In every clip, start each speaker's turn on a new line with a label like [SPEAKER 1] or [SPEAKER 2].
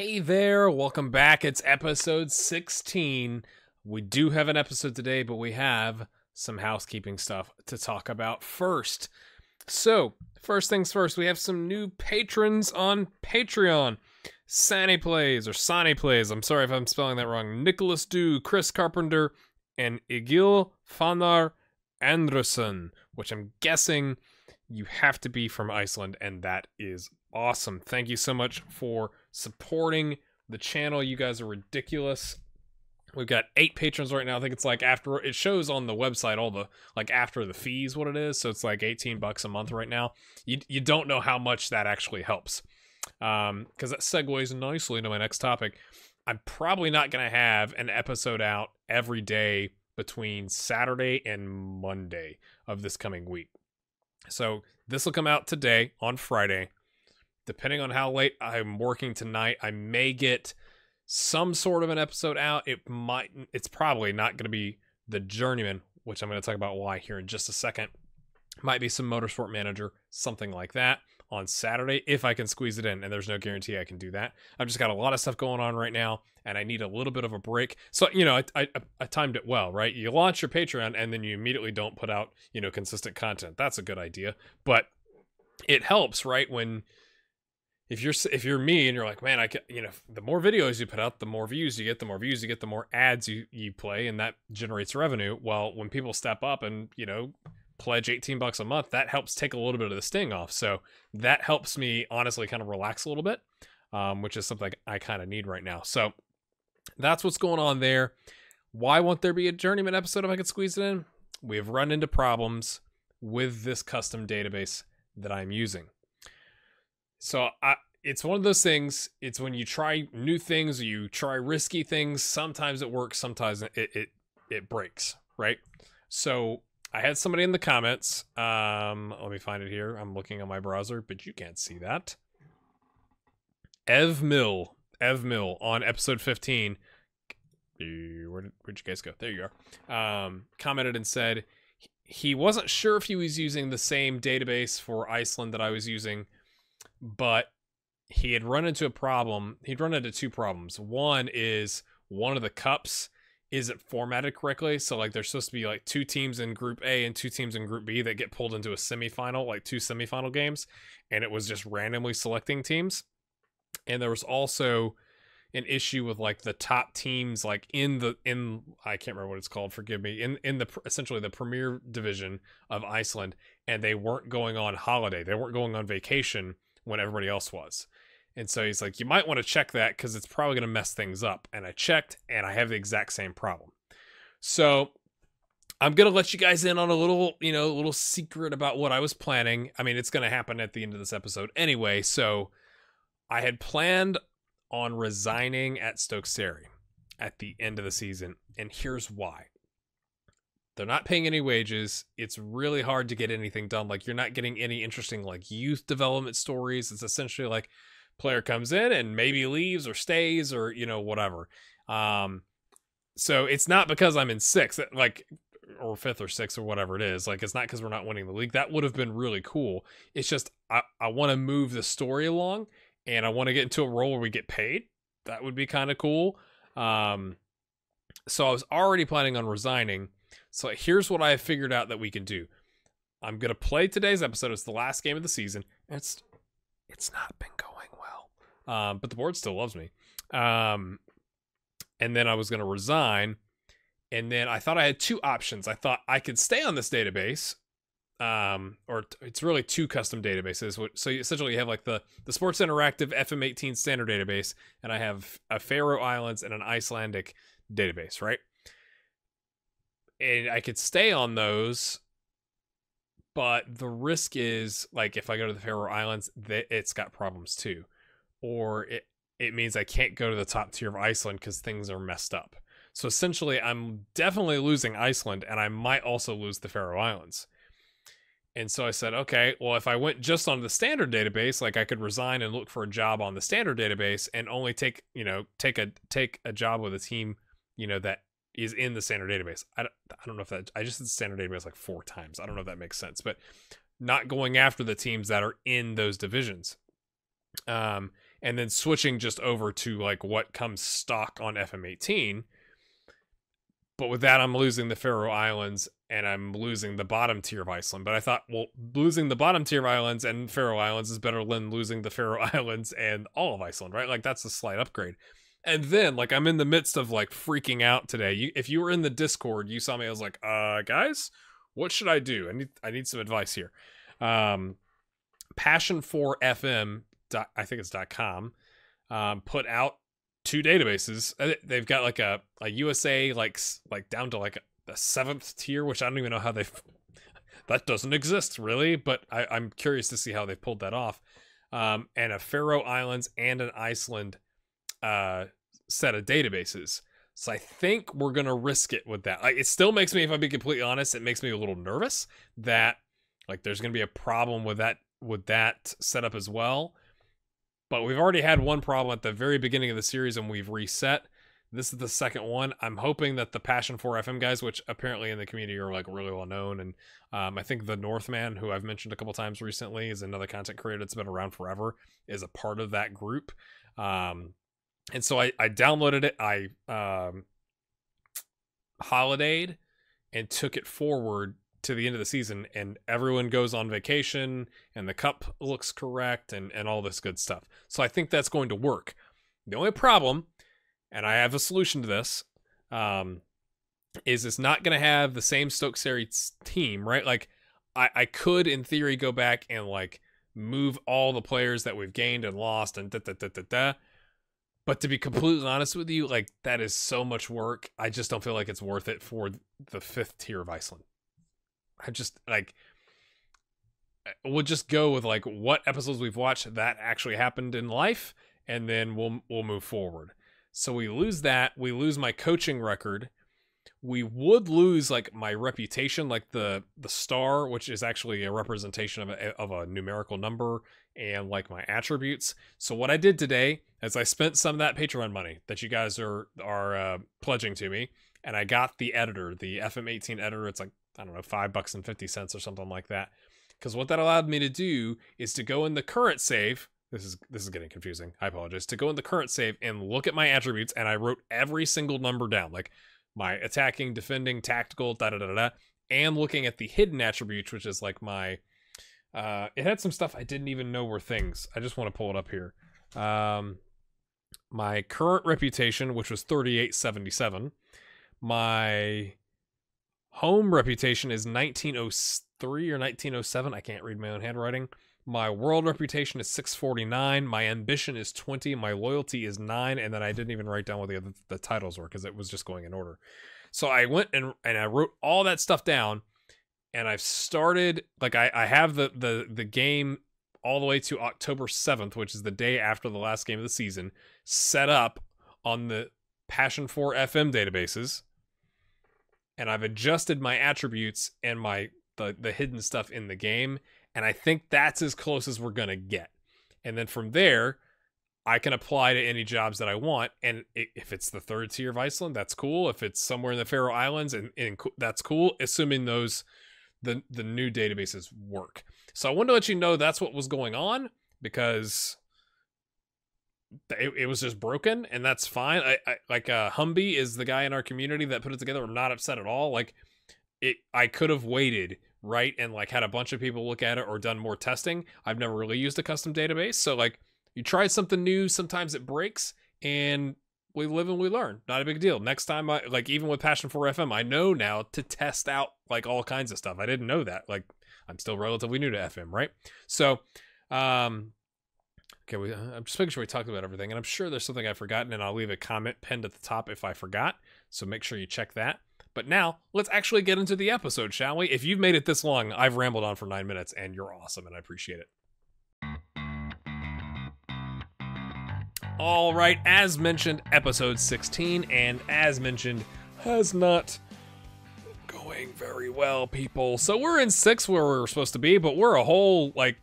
[SPEAKER 1] Hey there, welcome back. It's episode 16. We do have an episode today, but we have some housekeeping stuff to talk about first. So, first things first, we have some new patrons on Patreon. Sani Plays, or Sani Plays, I'm sorry if I'm spelling that wrong. Nicholas Du, Chris Carpenter, and Egil Fanar Anderson, which I'm guessing you have to be from Iceland, and that is awesome. Thank you so much for supporting the channel. You guys are ridiculous. We've got eight patrons right now. I think it's like after it shows on the website all the like after the fees what it is. So it's like 18 bucks a month right now. You you don't know how much that actually helps. Um cuz that segues nicely into my next topic. I'm probably not going to have an episode out every day between Saturday and Monday of this coming week. So this will come out today on Friday depending on how late I'm working tonight, I may get some sort of an episode out. It might it's probably not going to be the journeyman, which I'm going to talk about why here in just a second. Might be some motorsport manager, something like that on Saturday if I can squeeze it in, and there's no guarantee I can do that. I've just got a lot of stuff going on right now, and I need a little bit of a break. So you know, I, I, I timed it well, right? You launch your Patreon, and then you immediately don't put out you know consistent content. That's a good idea, but it helps, right? When if you're if you're me and you're like, man, I can, you know, the more videos you put out, the more views you get, the more views you get, the more ads you you play, and that generates revenue. Well, when people step up and you know pledge 18 bucks a month, that helps take a little bit of the sting off. So that helps me honestly kind of relax a little bit, um, which is something I kind of need right now. So that's what's going on there. Why won't there be a journeyman episode if I could squeeze it in? We have run into problems with this custom database that I'm using. So I, it's one of those things. It's when you try new things, you try risky things. Sometimes it works, sometimes it it it breaks, right? So I had somebody in the comments. Um, let me find it here. I'm looking on my browser, but you can't see that. Ev Mill, Ev Mill on episode 15. Where did, where'd you guys go? There you are. Um, commented and said he wasn't sure if he was using the same database for Iceland that I was using but he had run into a problem. He'd run into two problems. One is one of the cups isn't formatted correctly. So like there's supposed to be like two teams in group A and two teams in group B that get pulled into a semifinal, like two semifinal games, and it was just randomly selecting teams. And there was also an issue with like the top teams like in the in I can't remember what it's called, forgive me, in in the essentially the premier division of Iceland and they weren't going on holiday. They weren't going on vacation when everybody else was. And so he's like, you might want to check that because it's probably going to mess things up. And I checked and I have the exact same problem. So I'm going to let you guys in on a little, you know, little secret about what I was planning. I mean, it's going to happen at the end of this episode anyway. So I had planned on resigning at Stokkseyri at the end of the season. And here's why. They're not paying any wages. It's really hard to get anything done. Like you're not getting any interesting like youth development stories. It's essentially like player comes in and maybe leaves or stays or you know whatever. Um so it's not because I'm in sixth, like or fifth or sixth or whatever it is. Like it's not because we're not winning the league. That would have been really cool. It's just I, I want to move the story along and I want to get into a role where we get paid. That would be kind of cool. Um so I was already planning on resigning so here's what I have figured out that we can do. I'm gonna play today's episode. It's the last game of the season. It's it's not been going well, um, but the board still loves me. Um, and then I was gonna resign, and then I thought I had two options. I thought I could stay on this database, um, or it's really two custom databases. So you essentially you have like the the Sports Interactive FM18 standard database, and I have a Faroe Islands and an Icelandic database, right? And I could stay on those, but the risk is like if I go to the Faroe Islands, that it's got problems too, or it it means I can't go to the top tier of Iceland because things are messed up. So essentially, I'm definitely losing Iceland, and I might also lose the Faroe Islands. And so I said, okay, well, if I went just on the standard database, like I could resign and look for a job on the standard database and only take, you know, take a take a job with a team, you know, that is in the standard database. I don't, I don't know if that I just said standard database like four times. I don't know if that makes sense, but not going after the teams that are in those divisions. Um, and then switching just over to like what comes stock on FM18. But with that, I'm losing the Faroe Islands and I'm losing the bottom tier of Iceland. But I thought, well, losing the bottom tier of Islands and Faroe Islands is better than losing the Faroe Islands and all of Iceland, right? Like that's a slight upgrade. And then, like, I'm in the midst of like freaking out today. You, if you were in the Discord, you saw me. I was like, uh, guys, what should I do? I need, I need some advice here. Um, Passion for FM, dot, I think it's dot com, um, put out two databases. Uh, they've got like a, a USA like like down to like the seventh tier, which I don't even know how they've. that doesn't exist really, but I, I'm curious to see how they pulled that off. Um, and a Faroe Islands and an Iceland uh, set of databases. So I think we're gonna risk it with that. Like, it still makes me, if I'm being completely honest, it makes me a little nervous that like there's gonna be a problem with that with that setup as well. But we've already had one problem at the very beginning of the series, and we've reset. This is the second one. I'm hoping that the Passion for FM guys, which apparently in the community are like really well known, and um, I think the Northman, who I've mentioned a couple times recently, is another content creator that's been around forever, is a part of that group. Um, and so I, I downloaded it i um holidayed and took it forward to the end of the season and everyone goes on vacation and the cup looks correct and and all this good stuff. So i think that's going to work. The only problem and i have a solution to this um is it's not going to have the same Stokkseyri team right? Like i i could in theory go back and like move all the players that we've gained and lost and da da da da da but to be completely honest with you, like that is so much work. I just don't feel like it's worth it for the fifth tier of Iceland. I just like we'll just go with like what episodes we've watched that actually happened in life, and then we'll we'll move forward. So we lose that. We lose my coaching record. We would lose like my reputation, like the the star, which is actually a representation of a, of a numerical number, and like my attributes. So what I did today as I spent some of that Patreon money that you guys are are uh, pledging to me, and I got the editor, the FM18 editor. It's like I don't know, five bucks and fifty cents or something like that. Because what that allowed me to do is to go in the current save. This is this is getting confusing. I apologize. To go in the current save and look at my attributes, and I wrote every single number down, like my attacking, defending, tactical, da da da da, and looking at the hidden attributes, which is like my. Uh, it had some stuff I didn't even know were things. I just want to pull it up here. Um, my current reputation, which was 3877. My home reputation is 1903 or 1907. I can't read my own handwriting. My world reputation is 649. My ambition is 20. My loyalty is 9. And then I didn't even write down what the other the titles were because it was just going in order. So I went and, and I wrote all that stuff down. And I've started like I, I have the, the the game all the way to October 7th, which is the day after the last game of the season, set up on the Passion 4 FM databases. And I've adjusted my attributes and my the, the hidden stuff in the game. And I think that's as close as we're gonna get. And then from there, I can apply to any jobs that I want. And if it's the third tier of Iceland, that's cool. If it's somewhere in the Faroe Islands, and, and that's cool, assuming those the the new databases work. So I wanted to let you know that's what was going on because it, it was just broken and that's fine. I, I like uh Humby is the guy in our community that put it together. I'm not upset at all. Like it I could have waited right and like had a bunch of people look at it or done more testing. I've never really used a custom database. So like you try something new, sometimes it breaks and we live and we learn. Not a big deal. Next time I like even with Passion for FM, I know now to test out like all kinds of stuff. I didn't know that. Like I'm still relatively new to FM, right? So, um, okay, we, I'm just making sure we talked about everything, and I'm sure there's something I've forgotten, and I'll leave a comment pinned at the top if I forgot. So make sure you check that. But now let's actually get into the episode, shall we? If you've made it this long, I've rambled on for nine minutes, and you're awesome, and I appreciate it. All right, as mentioned, episode 16, and as mentioned, has not going very well, people. So we're in six where we are supposed to be, but we're a whole like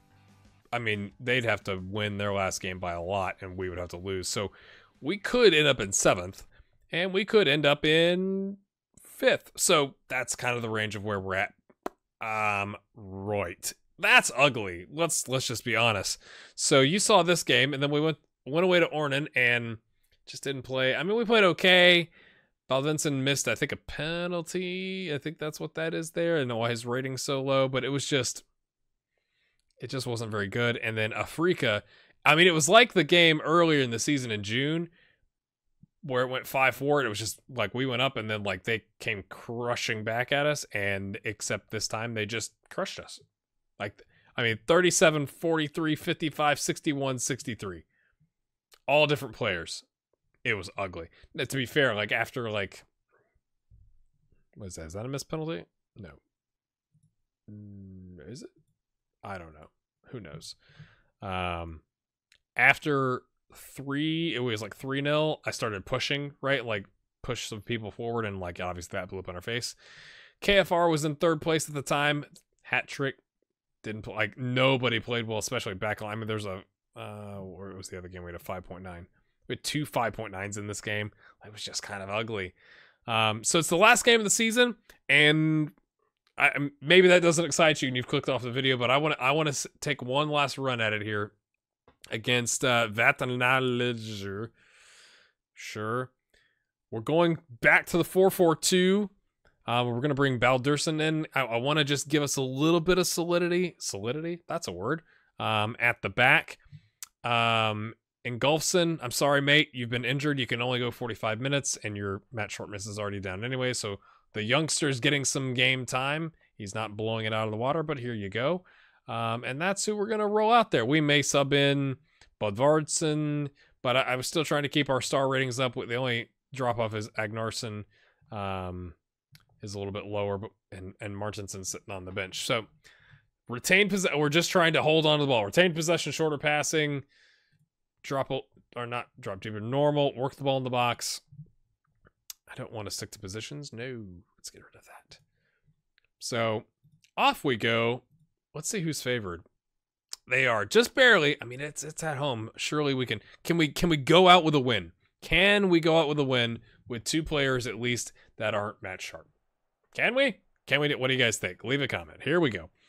[SPEAKER 1] I mean, they'd have to win their last game by a lot and we would have to lose. So we could end up in seventh, and we could end up in fifth. So that's kind of the range of where we're at. Um, right. That's ugly. Let's let's just be honest. So you saw this game, and then we went went away to Ornan and just didn't play. I mean, we played okay. Balvinson missed, I think, a penalty. I think that's what that is there, and why his rating's so low. But it was just, it just wasn't very good. And then Afrika, I mean, it was like the game earlier in the season in June, where it went five four, it was just like we went up, and then like they came crushing back at us, and except this time they just crushed us. Like, I mean, 37, 43, 55, 61, 63. All different players it was ugly. To be fair, like after like what is that? Is that a missed penalty? No. Mm, is it? I don't know. Who knows? Um after three, it was like three nil. I started pushing, right? Like push some people forward and like obviously that blew up in our face. KFR was in third place at the time. Hat trick. Didn't play, like nobody played well, especially back line. I mean, there's a uh, where was the other game? We had a five point nine with two 5.9s in this game. It was just kind of ugly. Um, so it's the last game of the season, and I, maybe that doesn't excite you, and you've clicked off the video. But I want to I want to take one last run at it here against uh, Vatnaliljur. Sure, we're going back to the four four two. Um, we're gonna bring Balderson in. I, I want to just give us a little bit of solidity. Solidity, that's a word. Um, at the back. Um, Engulfson, I'm sorry, mate. You've been injured. You can only go 45 minutes, and your match sharpness is already down anyway. So the youngster's getting some game time. He's not blowing it out of the water, but here you go. Um, and that's who we're going to roll out there. We may sub in Budvardson, but I, I, was still trying to keep our star ratings up. The only drop off is Agnarsson um, is a little bit lower, but and, and Martinson sitting on the bench. So retain possession. We're just trying to hold on to the ball. Retain possession, shorter passing drop or not drop deeper, normal, work the ball in the box. I don't want to stick to positions. No, let's get rid of that. So off we go. Let's see who's favored. They are just barely. I mean, it's it's at home. Surely we can. Can we can we go out with a win? Can we go out with a win with two players at least that aren't match sharp? Can we? Can we? Do, What do you guys think? Leave a comment. Here we go.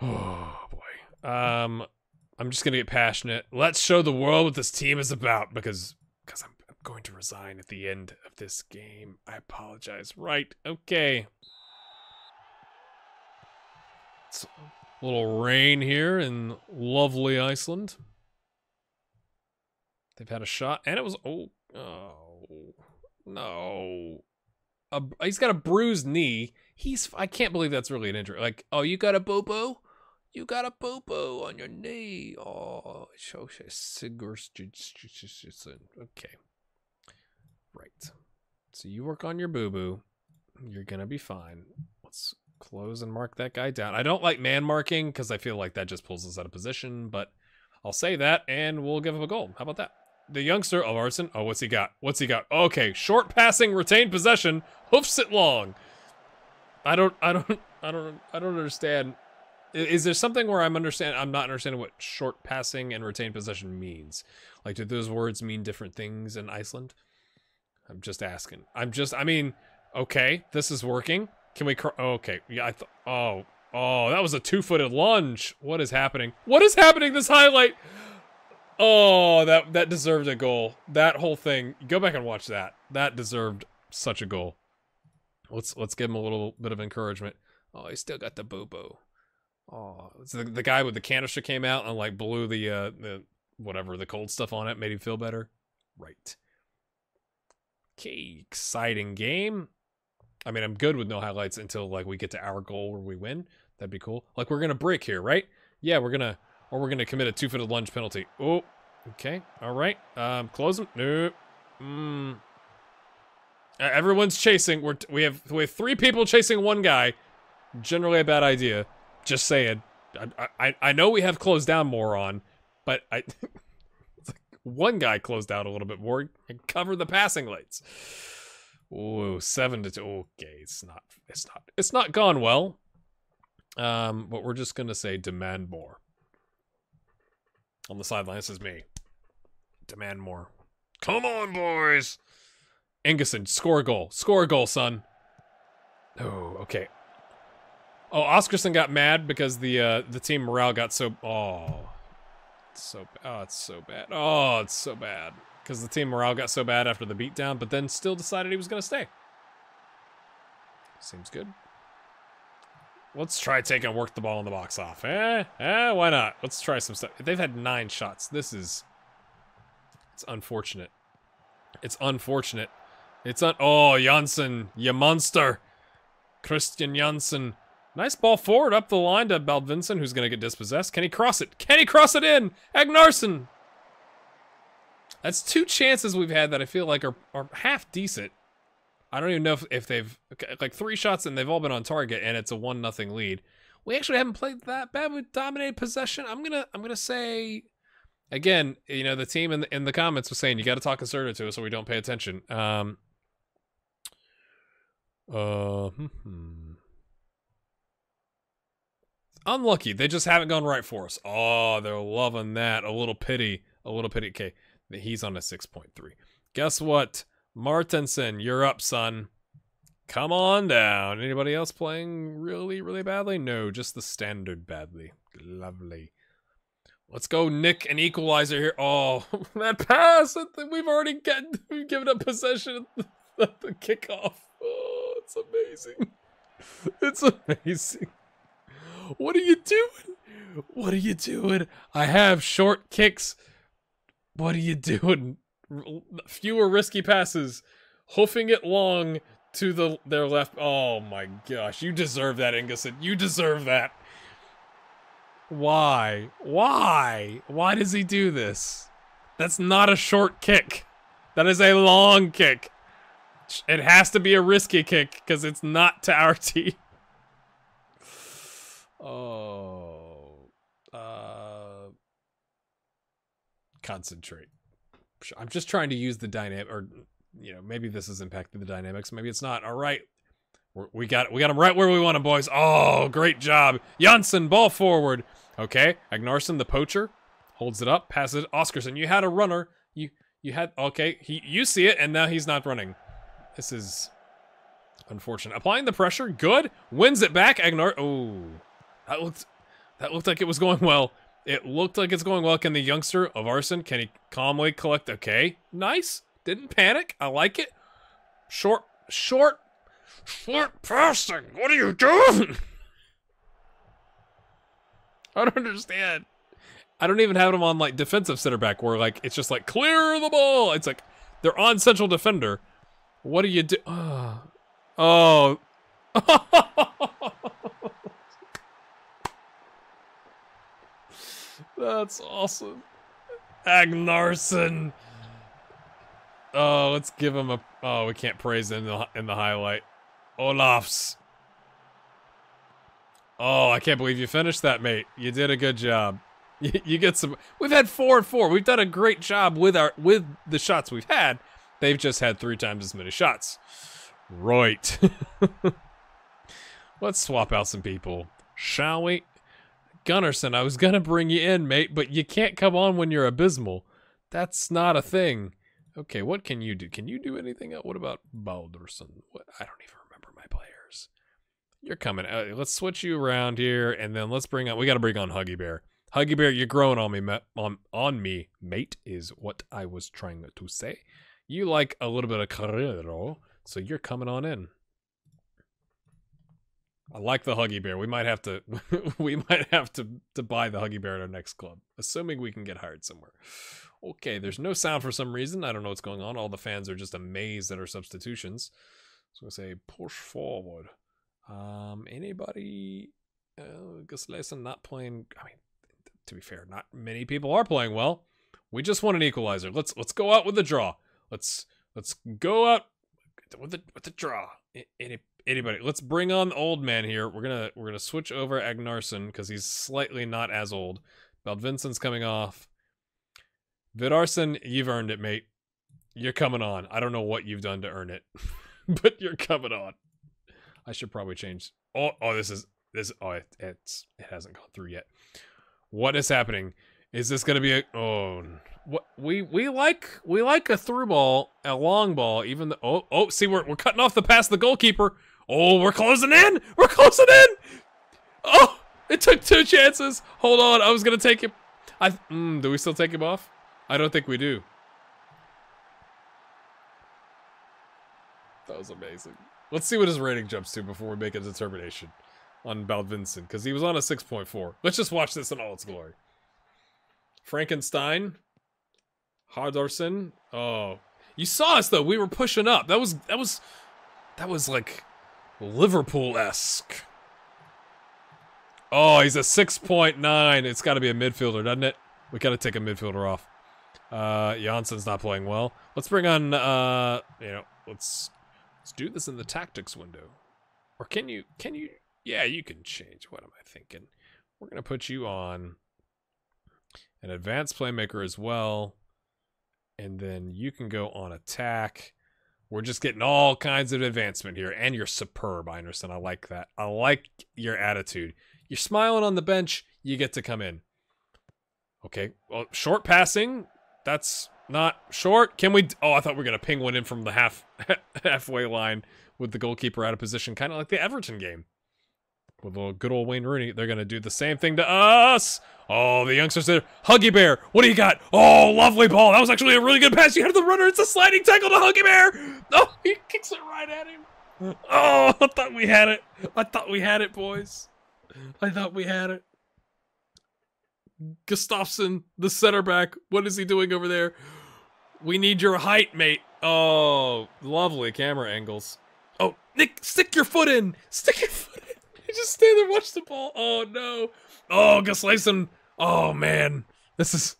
[SPEAKER 1] Oh boy. Um, I'm just gonna get passionate. Let's show the world what this team is about because because I'm, I'm going to resign at the end of this game. I apologize. Right? Okay. It's a little rain here in lovely Iceland. They've had a shot, and it was oh oh no. A, he's got a bruised knee. He's I can't believe that's really an injury. Like oh you got a boo boo. You got a boo boo on your knee. Oh, okay. Right. So you work on your boo boo. You're to be fine. Let's close and mark that guy down. I don't like man marking because I feel like that just pulls us out of position, but I'll say that and we'll give him a goal. How about that? The youngster of Arson. Oh, what's he got? What's he got? Okay, short passing, retained possession, hoofs it long. I don't, I don't, I don't, I don't understand is there something where I'm understand I'm not understanding what short passing and retained possession means? Like, do those words mean different things in Iceland? I'm just asking. I'm just. I mean, okay, this is working. Can we? Oh, okay, yeah. I thought. Oh, oh, that was a two-footed lunge. What is happening? What is happening? This highlight. Oh, that that deserved a goal. That whole thing. Go back and watch that. That deserved such a goal. Let's let's give him a little bit of encouragement. Oh, he still got the boo boo. Oh, the, the guy with the canister came out and like blew the uh the whatever the cold stuff on it made him feel better. Right. Okay, exciting game. I mean, I'm good with no highlights until like we get to our goal where we win. That'd be cool. Like we're gonna break here, right? Yeah, we're gonna or we're gonna commit a two-footed lunge penalty. Oh, okay, all right. Um, close them. Nope. Mm. Everyone's chasing. We're we have we have three people chasing one guy. Generally a bad idea. Just saying. I, I, I know we have closed down more on, but I one guy closed out a little bit more and cover the passing lanes. Ooh, seven to two. Okay, it's not it's not it's not gone well. Um, but we're just gonna say demand more. On the sideline, this is me. Demand more. Come on, boys. Ingerson, score a goal. Score a goal, son. Oh, okay. Oh, Oscarson got mad because the uh, the team morale got so. Oh, so oh, it's so bad. Oh, it's so bad because the team morale got so bad after the beatdown, but then still decided he was gonna stay. Seems good. Let's try taking work the ball in the box off. Eh, eh, why not? Let's try some stuff. They've had nine shots. This is, it's unfortunate. It's unfortunate. It's un. Oh, Janssen, you monster, Christian Janssen. Nice ball forward up the line to Baldvinsson, who's gonna get dispossessed. Can he cross it? Can he cross it in? Agnarsson. That's two chances we've had that I feel like are, are half decent. I don't even know if, if they've like three shots and they've all been on target and it's a one nothing lead. We actually haven't played that bad with dominated possession. I'm gonna I'm gonna say again, you know, the team in the, in the comments was saying you got to talk assertive to us so we don't pay attention. Um. Uh. Hmm. Unlucky. They just haven't gone right for us. Oh, they're loving that. A little pity. A little pity. Okay, he's on a six point three. Guess what? Martinson, you're up, son. Come on down. Anybody else playing really, really badly? No, just the standard badly. Lovely. Let's go, Nick, an equalizer here. Oh, that pass! We've already get, we've given up possession at the kickoff. Oh, it's amazing. It's amazing. What are you doing? What are you doing? I have short kicks. What are you doing? fewer risky passes, hoofing it long to the their left. Oh my gosh, you deserve that, Ingesson. You deserve that. Why? Why? Why does he do this? That's not a short kick. That is a long kick. It has to be a risky kick because it's not to our team. Oh. Concentrate. I'm just trying to use the dynamic, or you know, maybe this has impacted the dynamics. Maybe it's not. All right, We're, we got we got him right where we want him, boys. Oh, great job, Janssen. Ball forward. Okay, Agnarsson, the poacher, holds it up, passes it. Oscarson, you had a runner. You you had okay. He you see it, and now he's not running. This is unfortunate. Applying the pressure, good. Wins it back. Agnar. Oh, that looked that looked like it was going well. It looked like it's going well. Can the youngster of Arson, can he calmly collect? Okay, nice. Didn't panic. I like it. Short, short, short passing. What are you doing? I don't understand. I don't even have them on like defensive center back where like it's just like clear the ball. It's like they're on central defender. What do you do? Oh. oh. That's awesome. Agnarsson. Oh, let's give him a. Oh, we can't praise him in the in the highlight. Olafs. Oh, I can't believe you finished that, mate. You did a good job. You, you get some. We've had four and four. We've done a great job with our with the shots we've had. They've just had three times as many shots. Right. Let's swap out some people, shall we? Gunnarsson, I was gonna bring you in, mate, but you can't come on when you're abysmal. That's not a thing. Okay, what can you do? Can you do anything else? What about Balderson? What? I don't even remember my players. You're coming. Uh, let's switch you around here, and then let's bring on. We got to bring on Huggy Bear. Huggy Bear, you're growing on me, on on me, mate. Is what I was trying to say. You like a little bit of Carrero, so you're coming on in. I like the Huggy Bear. We might have to we might have to to buy the Huggy Bear at our next club, assuming we can get hired somewhere. Okay, there's no sound for some reason. I don't know what's going on. All the fans are just amazed at our substitutions. So I say push forward. Um, anybody? Uh, Guslesen not playing. I mean, to be fair, not many people are playing well. We just want an equalizer. Let's let's go out with the draw. Let's let's go out with the with the draw. Any anybody. Let's bring on the old man here. We're gonna we're gonna switch over Agnarsson because he's slightly not as old. Baldvinsson's coming off. Vidarsson, you've earned it, mate. You're coming on. I don't know what you've done to earn it, but you're coming on. I should probably change. Oh, oh, this is this. Oh, it, it's it hasn't gone through yet. What is happening? Is this gonna be a? Oh, what we we like we like a through ball, a long ball. Even the oh oh, see we're we're cutting off the pass the goalkeeper. Oh, we're closing in. We're closing in. Oh, it took two chances. Hold on. I was going to take him. I mm, do we still take him off? I don't think we do. That was amazing. Let's see what his rating jumps to before we make a determination on Baldvinson, because he was on a 6.4. Let's just watch this in all its glory. Frankenstein. Hardarson. Oh. You saw us though, we were pushing up. That was that was that was like Liverpool-esque. Oh, he's a 6.9. It's gotta be a midfielder, doesn't it? We gotta take a midfielder off. Uh Janssen's not playing well. Let's bring on uh you know, let's let's do this in the tactics window. Or can you can you yeah, you can change. What am I thinking? We're gonna put you on an advanced playmaker as well. And then you can go on attack. We're just getting all kinds of advancement here. And you're superb, Anderson. I like that. I like your attitude. You're smiling on the bench. You get to come in. Okay. Well, short passing. That's not short. Can we... Oh, I thought we were to ping one in from the half halfway line with the goalkeeper out of position. Kind of like the Everton game with a good old Wayne Rooney, they're to do the same thing to us. Oh, the youngsters there. Huggy Bear, what do you got? Oh, lovely ball. That was actually a really good pass. You had the runner. It's a sliding tackle to Huggy Bear. Oh, he kicks it right at him. Oh, I thought we had it. I thought we had it, boys. I thought we had it. Gustafsson, the center back. What is he doing over there? We need your height, mate. Oh, lovely camera angles. Oh, Nick, stick your foot in. Stick your foot He just stand there watch the ball. Oh no. Oh, Gus Lyson. Oh man. This is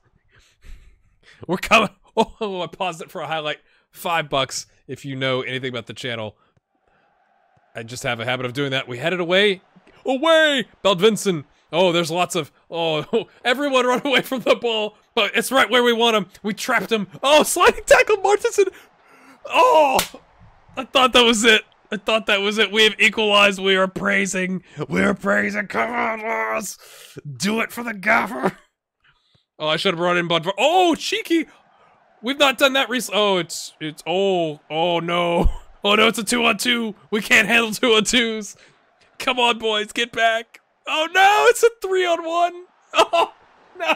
[SPEAKER 1] We're coming. Oh, I paused it for a highlight. Five bucks if you know anything about the channel. I just have a habit of doing that. We headed away. Away! Baldvinson. Oh, there's lots of. Oh, everyone run away from the ball. But it's right where we want him. We trapped him. Oh, sliding tackle, Martinson. Oh, I thought that was it. I thought that was it. We have equalized. We are praising. We are praising. Come on, Lars. Do it for the gaffer. Oh, I should have brought in Bud. Oh, cheeky. We've not done that recently. Oh, it's it's. Oh, oh no. Oh no, it's a two on two. We can't handle two on twos. Come on, boys, get back. Oh no, it's a three on one. Oh no.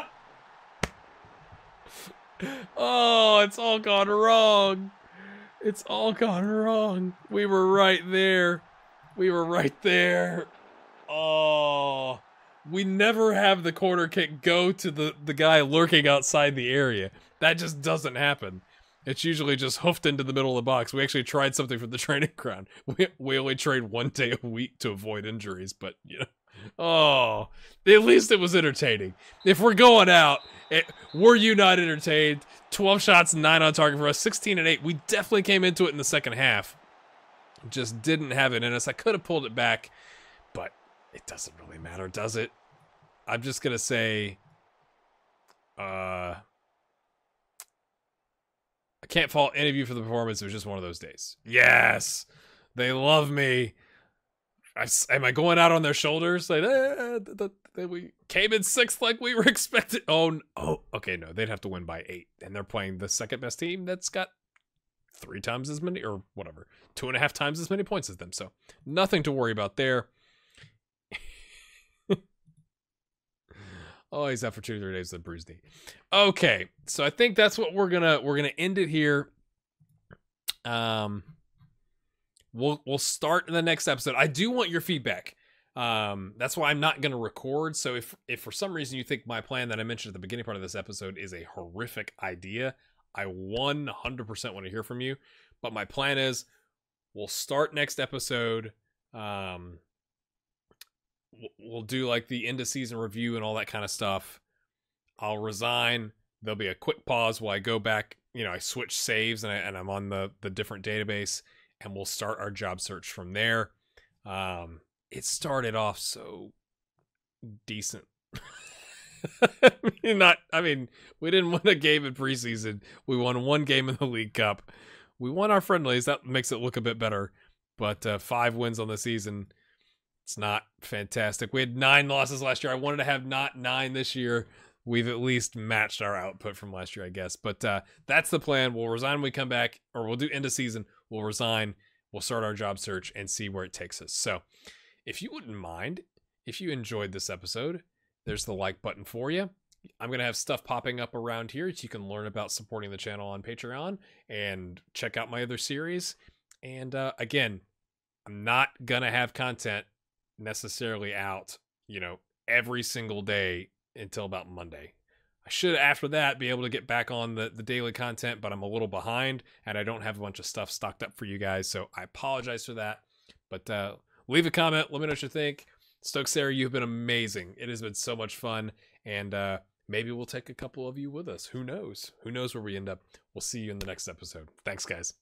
[SPEAKER 1] Oh, it's all gone wrong. It's all gone wrong. We were right there. We were right there. Oh. We never have the corner kick go to the, the guy lurking outside the area. That just doesn't happen. It's usually just hoofed into the middle of the box. We actually tried something for the training ground. We, we only trade one day a week to avoid injuries, but, you know. Oh, at least it was entertaining. If we're going out, it, were you not entertained? 12 shots, 9 on target for us, 16 and 8. We definitely came into it in the second half. Just didn't have it in us. I could have pulled it back, but it doesn't really matter, does it? I'm just going to say, uh, I can't fault any of you for the performance. It was just one of those days. Yes, they love me. I, am I going out on their shoulders? Like, eh, the, the, we came in sixth like we were expected. Oh, oh, okay, no, they'd have to win by eight, and they're playing the second best team that's got three times as many, or whatever, two and a half times as many points as them. So nothing to worry about there. oh, he's out for two or three days with bruised knee. Okay, so I think that's what we're gonna we're gonna end it here. Um we'll we'll start in the next episode. I do want your feedback. Um, that's why I'm not going to record. So if if for some reason you think my plan that I mentioned at the beginning part of this episode is a horrific idea, I 100% want to hear from you. But my plan is we'll start next episode. Um, we'll do like the end of season review and all that kind of stuff. I'll resign. There'll be a quick pause while I go back. You know, I switch saves and, I, and I'm on the the different database and we'll start our job search from there. Um, it started off so decent. Not, I mean, we didn't win a game in preseason. We won one game in the League Cup. We won our friendlies. That makes it look a bit better. But uh, five wins on the season, it's not fantastic. We had nine losses last year. I wanted to have not nine this year. We've at least matched our output from last year, I guess. But uh, that's the plan. We'll resign when we come back, or we'll do end of season. We'll resign. We'll start our job search and see where it takes us. So, if you wouldn't mind, if you enjoyed this episode, there's the like button for you. I'm going to have stuff popping up around here so you can learn about supporting the channel on Patreon and check out my other series. And uh, again, I'm not going to have content necessarily out, you know, every single day until about Monday. I should after that be able to get back on the, the daily content, but I'm a little behind and I don't have a bunch of stuff stocked up for you guys. So I apologize for that. But uh, leave a comment. Let me know what you think. Stokkseyri, you've been amazing. It has been so much fun. And uh, maybe we'll take a couple of you with us. Who knows? Who knows where we end up? We'll see you in the next episode. Thanks, guys.